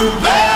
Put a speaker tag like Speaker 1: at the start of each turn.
Speaker 1: you.